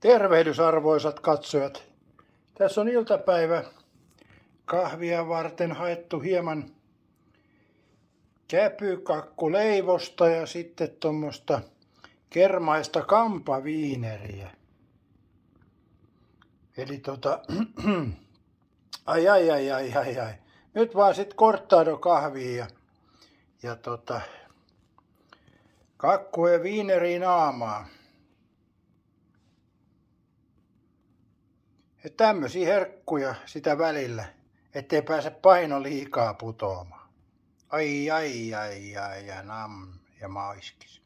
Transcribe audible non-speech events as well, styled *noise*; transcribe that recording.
Tervehdys arvoisat katsojat. Tässä on iltapäivä kahvia varten haettu hieman käpykakkuleivosta ja sitten tuommoista kermaista kampaviineriä. Eli tota, *clears throat* ai ai ai ai ai ai. Nyt vaan sit korttaado kahvia ja, ja tota, kakku ja viineri naamaa. Ja tämmöisiä herkkuja sitä välillä, ettei pääse paino liikaa putoamaan. Ai ai ai ai ja nam ja maiskis.